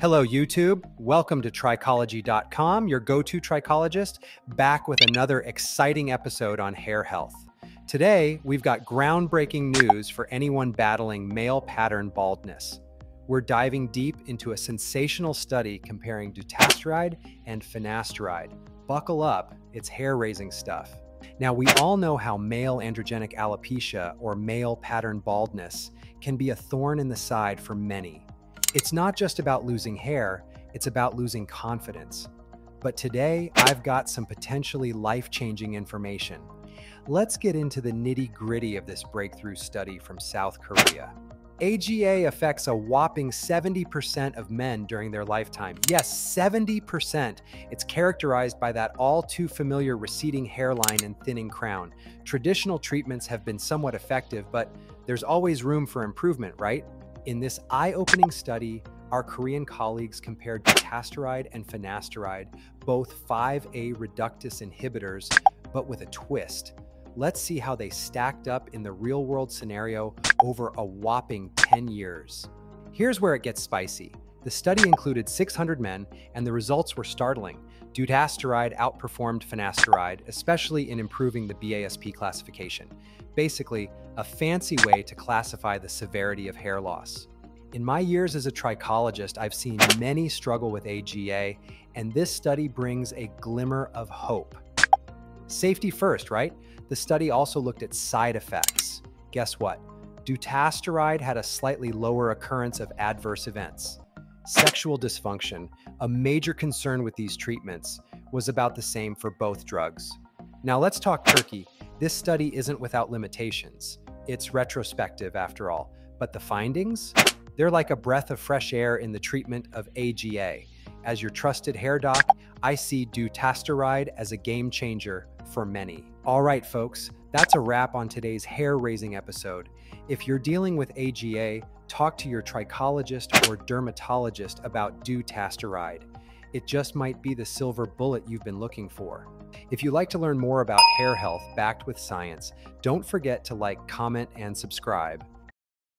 Hello, YouTube. Welcome to Trichology.com, your go to trichologist, back with another exciting episode on hair health. Today, we've got groundbreaking news for anyone battling male pattern baldness. We're diving deep into a sensational study comparing dutasteride and finasteride. Buckle up, it's hair raising stuff. Now, we all know how male androgenic alopecia, or male pattern baldness, can be a thorn in the side for many. It's not just about losing hair, it's about losing confidence. But today, I've got some potentially life changing information. Let's get into the nitty gritty of this breakthrough study from South Korea. AGA affects a whopping 70% of men during their lifetime. Yes, 70%. It's characterized by that all too familiar receding hairline and thinning crown. Traditional treatments have been somewhat effective, but there's always room for improvement, right? In this eye opening study, our Korean colleagues compared dutasteride and finasteride, both 5A reductase inhibitors, but with a twist. Let's see how they stacked up in the real world scenario over a whopping 10 years. Here's where it gets spicy. The study included 600 men, and the results were startling. Dutasteride outperformed finasteride, especially in improving the BASP classification. Basically, a fancy way to classify the severity of hair loss. In my years as a trichologist, I've seen many struggle with AGA, and this study brings a glimmer of hope. Safety first, right? The study also looked at side effects. Guess what? Dutasteride had a slightly lower occurrence of adverse events. Sexual dysfunction, a major concern with these treatments, was about the same for both drugs. Now let's talk Turkey. This study isn't without limitations. It's retrospective, after all. But the findings? They're like a breath of fresh air in the treatment of AGA. As your trusted hair doc, I see dutasteride as a game changer for many. All right, folks, that's a wrap on today's hair raising episode. If you're dealing with AGA, talk to your trichologist or dermatologist about dutasteride. It just might be the silver bullet you've been looking for. If you'd like to learn more about hair health backed with science, don't forget to like, comment, and subscribe.